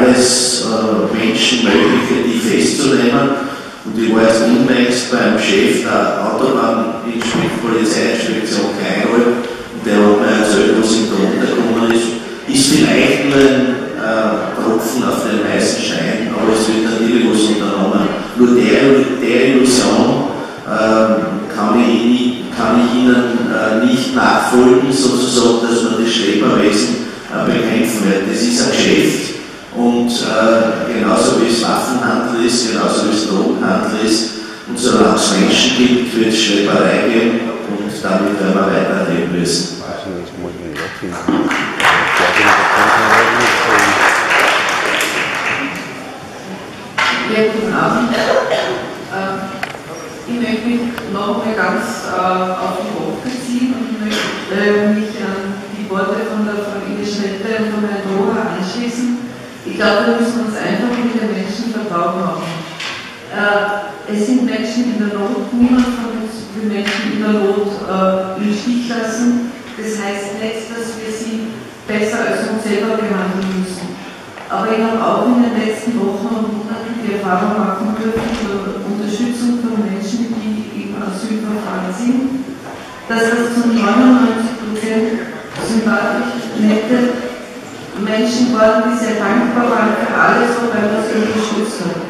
alles äh, Menschenmögliche, die festzunehmen. Und ich war jetzt unlängst beim Chef der Autobahninspektion Kleinholm und der hat mir erzählt, was ihm da untergekommen ist. Ist vielleicht nur ein äh, Tropfen auf den weißen Schein, aber es wird natürlich was unternommen. Nur der, der Illusion äh, kann, ich, kann ich Ihnen äh, nicht nachfolgen, sozusagen, dass man das Schlepperwesen äh, bekämpfen wird. Das ist ein Geschäft und äh, genauso wie es Waffenhandel ist, genauso wie es Drogenhandel ist, und solange es Menschen gibt, wird es Schlepperei geben und damit werden wir weiterleben müssen. Ja, guten Abend. Äh, ich möchte mich noch einmal ganz äh, auf den Kopf beziehen und möchte äh, mich an die Worte von der Frau Ines Schletter und von Herrn Rohr anschließen. Ich glaube, wir müssen uns einfach mit den Menschen vertraut machen. es sind Menschen in der Not, niemand von uns will Menschen in der Not im Stich lassen. Das heißt nicht, dass wir sie besser als uns selber behandeln müssen. Aber ich habe auch in den letzten Wochen und Monaten die Erfahrung machen dürfen zur Unterstützung von Menschen, die im Asylverfahren sind, dass das zu 99 Prozent sympathisch, nette Menschen die sehr dankbar waren für alles, sie unterstützt hat.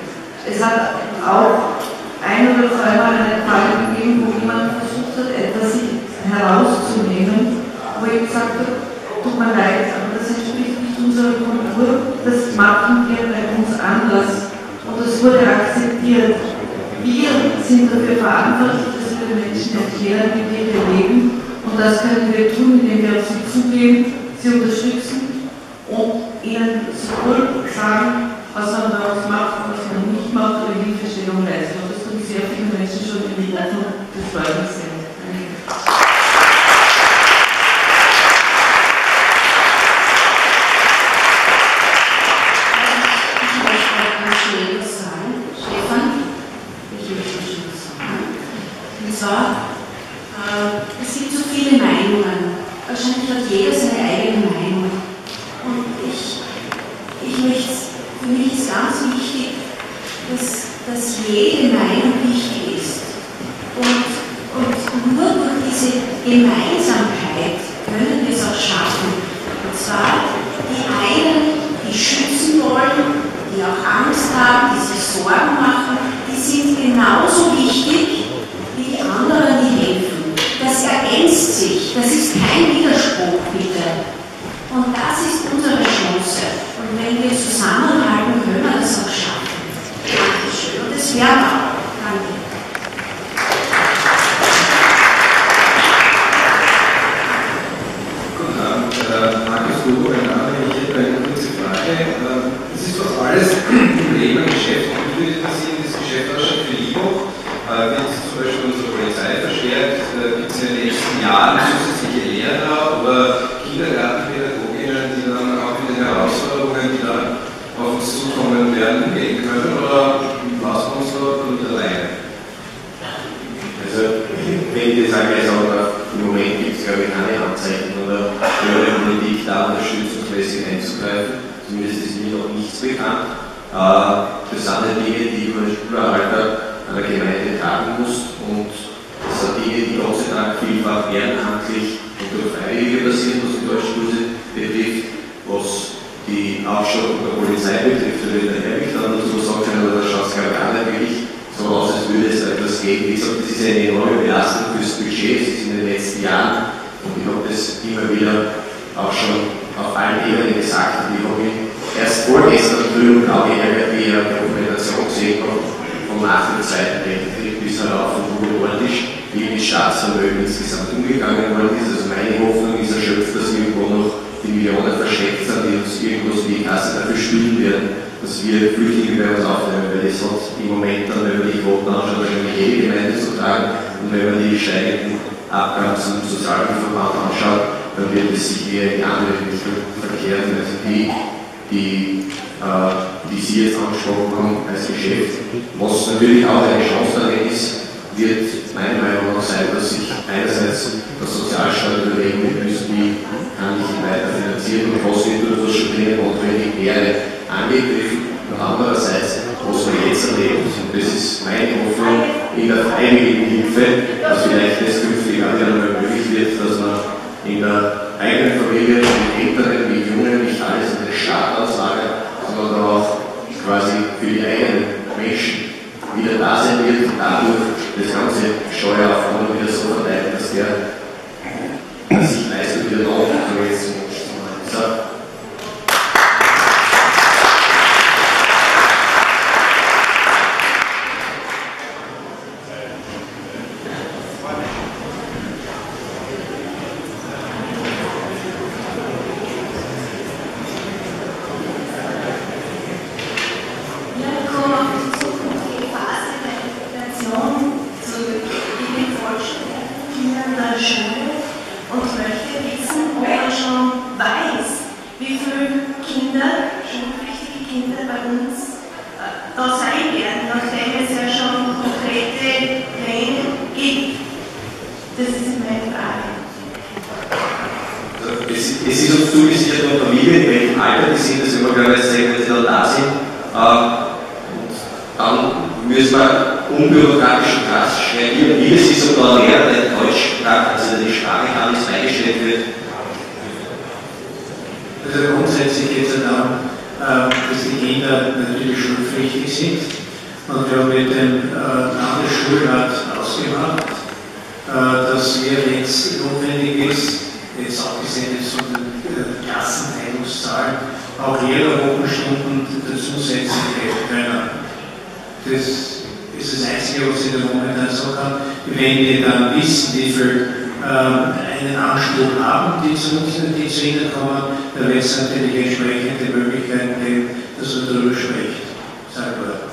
Es hat auch ein oder zweimal einen Fall gegeben, wo jemand versucht hat, etwas herauszunehmen, wo ich gesagt habe, tut mir leid, aber das entspricht nicht unserer Kultur, das machen wir bei uns anders und das wurde akzeptiert. Wir sind dafür verantwortlich, dass wir den Menschen erklären, wie wir hier leben und das können wir tun, indem wir auf sie zugehen, sie unterstützen und ihnen sowohl sagen, was man daraus macht, was man nicht macht oder Hilfestellung leisten. Und das tun sehr viele Menschen schon in den Wochen des Folgens sind. zwar, äh, es gibt so viele Meinungen. Wahrscheinlich hat jeder seine eigene Meinung. Und ich, ich möchte, für mich ist ganz wichtig, dass, dass jede Meinung wichtig ist. Und, und nur durch diese Gemeinsamkeit können wir es auch schaffen. Und zwar die einen, die schützen wollen, die auch Angst haben, die sich Sorgen machen, die sind genauso wichtig wie die anderen, die helfen. Das ergänzt sich, das ist kein Widerspruch, bitte. Und das ist unsere Chance. Und wenn wir zusammenhalten, können wir das auch schaffen. Dankeschön. Und das wir auch. Danke. Guten Abend, äh, Markus Gruber, mein Name. Ich hätte eine kurze Frage. Äh, es ist fast alles im Leben Geschäft. Wie würde passieren, das Geschäft auch schon für Libo? Äh, wird zum Beispiel unsere Äh, Gibt es in den nächsten Jahren zusätzliche Lehrer oder Kindergartenpädagoginnen, die dann auch mit den Herausforderungen, die dann auf uns zukommen werden, umgehen können? Oder wir uns da damit alleine? Also, wenn ich das sage, also, im Moment gibt es, glaube ich, keine Anzeichen oder höhere Politik da unterstützungsmäßig einzugreifen. Zumindest ist mir noch nichts bekannt. Äh, das sind halt Dinge, die über den Schulerhalter einer Gemeinde tragen muss. Und das sind Dinge, die Gott sei Dank vielfach ehrenamtlich und durch Freiwillige passieren, was die Deutschkurse betrifft, was die Ausstattung der Polizei betrifft, da wird der Herwig dann dazu sagen können, aber da schaut es gar nicht wirklich so aus, als würde es etwas geben. Wie gesagt, das ist eine enorme Belastung fürs Budget, das ist in den letzten Jahren und ich habe das immer wieder auch schon auf allen Ebenen gesagt und ich habe mich erst vorgestern drüben, glaube ich, irgendwie eine Gesehen vom Zweiten Weltkrieg bis herauf und urortisch, wie mit Staatsvermögen insgesamt umgegangen worden ist. Also meine Hoffnung ist erschöpft, dass irgendwo noch die Millionen versteckt sind, die uns irgendwas in die Kasse dafür spielen werden, dass wir Flüchtlinge bei uns aufnehmen, weil das hat im Moment dann, wenn man die Quoten anschaut, wahrscheinlich jede Gemeinde zu tragen und wenn man die steigenden Abgaben zum Sozialhilfeverband anschaut, dann wird es sich eher in andere Richtung verkehren. Also die, die äh, die Sie jetzt angesprochen haben als Geschäft. Was natürlich auch eine Chance ist, wird meiner Meinung nach sein, dass sich einerseits das Sozialstaat überlegen muss, wie kann ich ihn weiter finanzieren und was sind das schon Dinge notwendig wäre, angegriffen und andererseits, was wir jetzt erleben. Und das ist meine Hoffnung in der freiwilligen Hilfe, dass vielleicht das künftig auch wieder einmal möglich wird, dass man in der eigenen Familie, mit Älteren, mit Jungen nicht alles in den Staat auslagert, das ganze Steuer Bürgerrechtsämter da sind. Äh, und dann müssen wir unbürokratischen Platz reagieren, wie es ist, sogar Lehrer, der Deutsch sprach, also die Sprache kann nicht beigestellt wird. Also grundsätzlich geht es darum, äh, dass die Kinder natürlich schulpflichtig sind. Und wir haben mit dem äh, Landesschulrat ausgemacht, dass wir, wenn es notwendig ist, jetzt abgesehen ist Tag auch Lehrerwochenstunden zusätzlich können. Das ist das Einzige, was ich da momentan sagen kann. Wenn die dann wissen, wie viel äh, einen Anspruch haben, die zu, uns, die zu ihnen kommen, dann wird es natürlich entsprechende Möglichkeiten geben, dass man darüber spricht. Sagbar.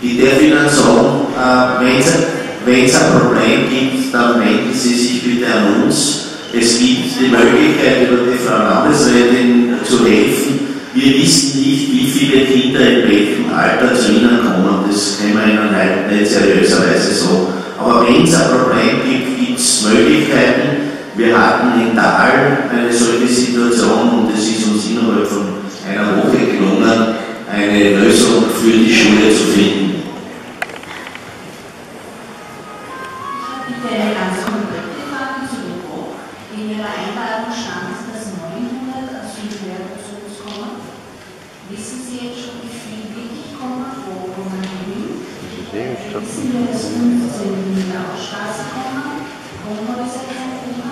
Ich darf Ihnen sagen, äh, wenn es ein Problem gibt, dann melden Sie sich bitte an uns es gibt die Möglichkeit, über die Frau-Landesrätin zu helfen. Wir wissen nicht, wie viele Kinder in welchem Alter zu Ihnen kommen. Das kann wir Ihnen halt nicht seriöserweise so. Aber wenn es ein Problem gibt, gibt es Möglichkeiten. Wir hatten in Dahl eine solche Situation und es ist uns innerhalb von einer Woche gelungen, eine Lösung für die Schule zu finden. Vereinbarung stand es, dass 900 Asylbewerber zu uns kommen. Wissen Sie jetzt schon, wie viel wirklich kommen, wo kommen hin? Wissen wir, dass 15 in der Straße kommen? Kommen ist ja kein Thema.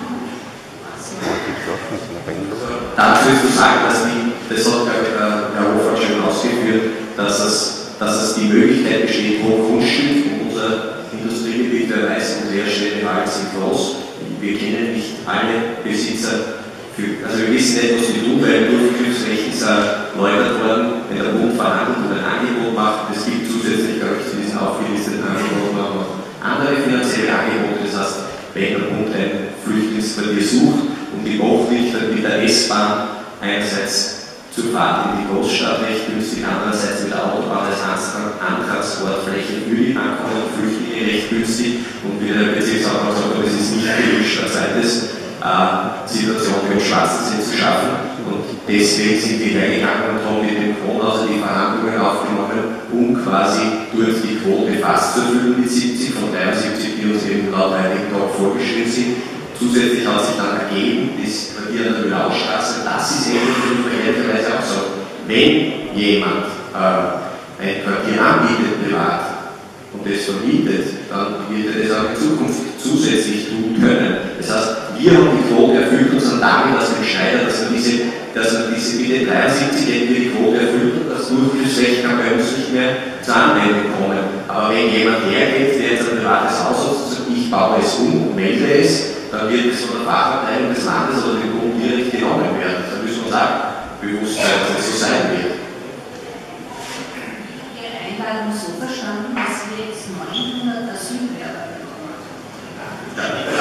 Dazu ist zu sagen, dass die, das hat Herr, Herr Hofer schon ausgeführt, dass es, dass es die Möglichkeit besteht, wo Grundstück und unser Industriegebiet der Weiß- und Leerstelle halt sind groß wir kennen nicht alle Besitzer. Für, also wir wissen nicht, was wir tun, weil Umwelt Durchgriffsrecht ist erneuert worden, wenn der Bund verhandelt und ein Angebot macht. Es gibt zusätzlich, glaube ich, zu diesen aufgelisteten Angeboten auch noch andere finanzielle Angebote. Das heißt, wenn der Bund ein Flüchtlingsquartier sucht um die Woche mit der S-Bahn einerseits zu fahren in die Großstadt recht günstig, andererseits mit der Autobahn als Antragswortfläche für die ankommenden Flüchtlinge, äh, Situation für sind, zu schaffen. Und deswegen sind die hergegangen und haben mit dem Fonds also die Verhandlungen aufgenommen, um quasi durch die Quote fast zu füllen mit 70 von 73, die uns eben laut Heiligen vorgeschrieben sind. Zusätzlich hat sich dann ergeben, das Quartier an der Müllaustraße, das ist eben verkehrterweise auch so. Wenn jemand äh, ein Quartier anbietet privat, und das vermietet, dann wird er das auch in Zukunft zusätzlich tun können. Das heißt, wir haben die Quote erfüllt uns an Tagen das Entscheider, dass wir diese, dass wir diese mit den 73-Jährigen die Quote erfüllt und das Durchschnittsrecht kann bei uns nicht mehr zur Anwendung kommen. Aber wenn jemand hergeht, der jetzt ein privates Haus hat und sagt, ich baue es um und melde es, dann wird es von der Fachabteilung des Landes oder dem Bund direkt genommen werden. Da müssen wir uns auch bewusst sein, dass es so sein wird. Ihre Einladung so verstanden, dass wir jetzt 900 Asylwerber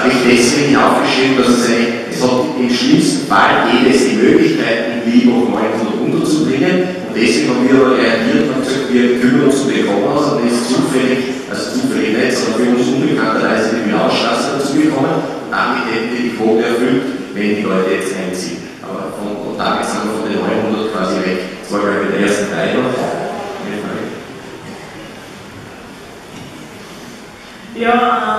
habe ich deswegen aufgeschrieben, dass es, eine, es hat im schlimmsten Fall jedes die Möglichkeit, in Wien auf 900 unterzubringen. Und deswegen haben wir reagiert und gesagt, wir kümmern uns um den Krankenhaus und ist zufällig, also zufällig nicht, sondern für uns unbekannterweise die Mühlhausstraße dazugekommen. Und damit hätten wir die Quote erfüllt, wenn die Leute jetzt einziehen. Aber von, und damit sind wir von den 900 quasi weg. Das war, glaube ich, der ersten Teil noch. Ja,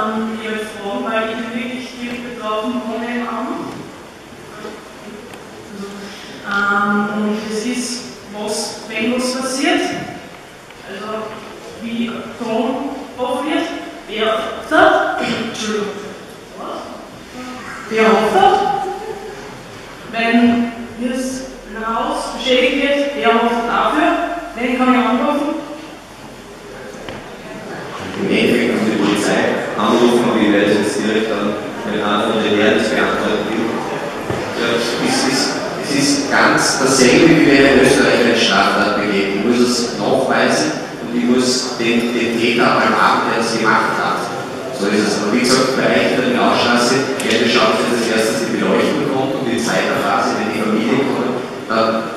2000 Probleme.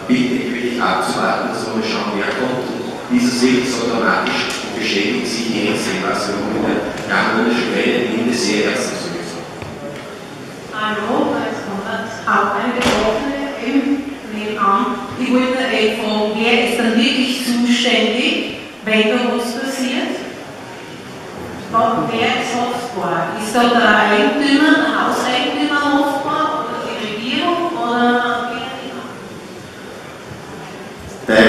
Bitte ich wirklich abzuwarten, dass wir mal schauen, wer kommt. Dieses wirklich so dramatisch beschädigt sich die wir mit der harmonischen Welle in der sehr ersten sowieso. Hallo, da ist Konrad. Auch eine Betroffene im wollte äh, fragen, wer ist dann wirklich zuständig, wenn da was passiert? Wer ist haftbar? Ist da der Eigentümer,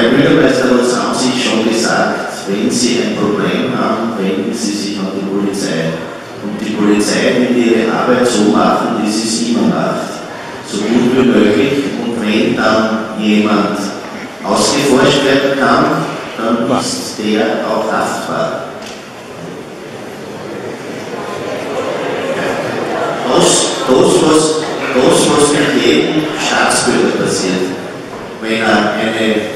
Herr Bürgermeister hat es an sich schon gesagt, wenn Sie ein Problem haben, wenden Sie sich an die Polizei. Und die Polizei will ihre Arbeit so machen, wie sie es immer macht. So gut wie möglich. Und wenn dann jemand ausgeforscht werden kann, dann ist der auch haftbar. Das, das, was, das, was mit jedem Staatsbürger passiert, wenn er eine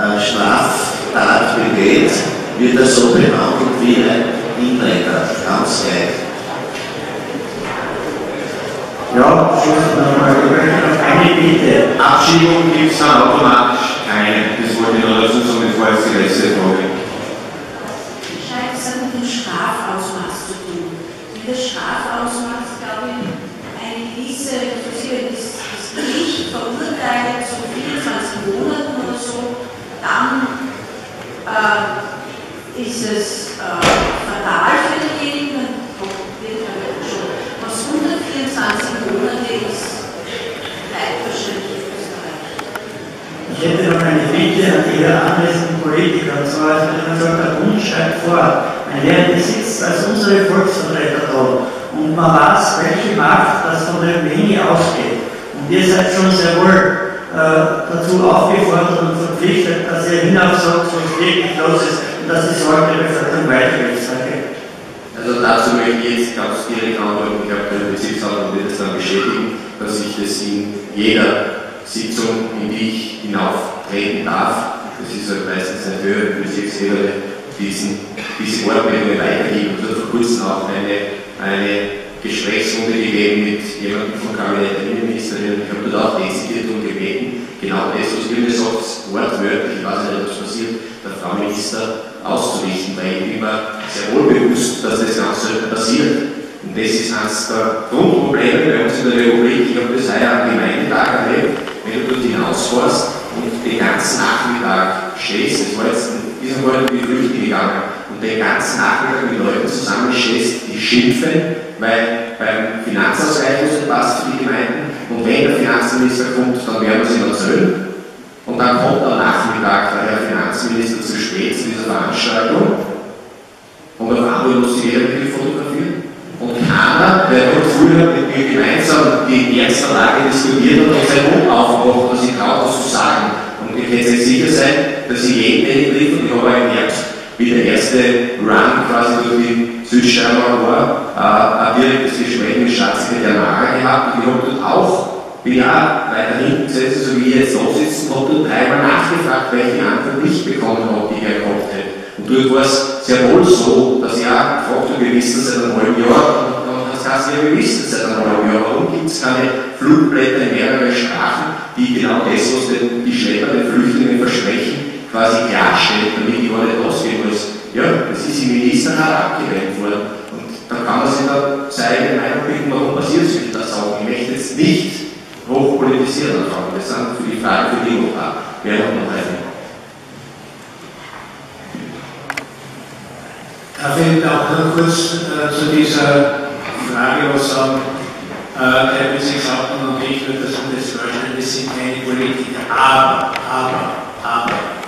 äh, Straftat begeht, wird er so behandelt wie ein Inländer, ganz gleich. Ja, eine Bitte. Abschiebung gibt es dann automatisch keine. Das wollte ich noch dazu sagen, bevor jetzt die letzte Frage. Scheint es hat mit dem Strafausmaß zu tun. Mit das Strafausmaß, glaube ich, eine gewisse, das das Gericht verurteilt zu 24 Monaten äh, ist es äh, fatal für denjenigen, was 124 Monate ist, bleibt wahrscheinlich in Österreich. Ich hätte noch eine Bitte an hier anwesenden Politiker, und zwar, also man sagt, der Bund schreibt vor, ein Lehrer sitzt als unsere Volksvertreter da und man weiß, welche Macht das von der Menge ausgeht. Und ihr seid schon sehr wohl dazu aufgefordert und verpflichtet, dass ihr hinaufsagt, was wirklich los ist und dass die Sorge der Bevölkerung weitergeht. Danke. Also dazu möchte ich jetzt ganz direkt antworten. Ich glaube, der Bezirksrat wird es dann bestätigen, dass ich das in jeder Sitzung, in die ich hinauftreten darf, das ist halt meistens eine höhere Bezirksebene, diesen, diese Wortmeldungen weitergeben. Und vor kurzem auch eine, eine Gesprächsrunde gegeben mit jemandem vom Kabinett der Innenministerin. Ich habe dort auch dezidiert und gebeten, genau das, was mir sagt, wortwörtlich, ich weiß nicht, was passiert, der Frau Minister auszurichten, weil ich bin mir sehr wohl bewusst, dass das ganz selten passiert. Und das ist eines der Grundprobleme bei uns in der Republik. Ich habe das heuer am Gemeindetag erlebt, wenn du dort hinausfährst und den ganzen Nachmittag stehst, das war jetzt in diesem Fall die Flüchtlinge gegangen, und den ganzen Nachmittag mit Leuten zusammenstehst, die schimpfen, weil beim Finanzausgleich muss passt für die Gemeinden und wenn der Finanzminister kommt, dann werden es ihm erzählen. Und dann kommt am Nachmittag der Herr Finanzminister zu spät zu dieser Veranstaltung und auf einmal muss die Lehrerin fotografieren. Und keiner, der dort früher mit mir gemeinsam die erste Lage diskutiert hat und seinen Mund aufmacht, dass ich traue, das zu sagen. Und ihr könnt sich sicher sein, dass ich jeden, den ich und ich habe im Herbst wie der erste Run quasi die Südscheiber war, äh, ein direktes Gespräch mit Staatssekretär Mara gehabt und ich habe dort auch, ja weiter hinten gesessen, so wie ich jetzt so sitzen, habe dort dreimal nachgefragt, welche Antwort ich bekommen habe, die ich erhofft hätte. Und dort war es sehr wohl so, dass ich auch gefragt habe, wir wissen seit einem halben Jahr, und dann das heißt, ja, wir wissen seit einem halben Jahr, warum gibt es keine Flugblätter in mehreren Sprachen, die genau das, was die Schlepper den Flüchtlingen versprechen, quasi klarstellen, damit die gar nicht ausgehen Ministerrat abgelehnt worden. Und dann kann man sich da seine Meinung bilden, warum passiert sich das auch. Ich möchte jetzt nicht hochpolitisieren, aber das sind für die Frage, für die noch Wer hat noch eine? Darf ich auch noch kurz äh, zu dieser Frage was sagen? Äh, der Witzig sagt und ich würde das unterstreichen, wir sind keine Politiker, aber, aber, aber,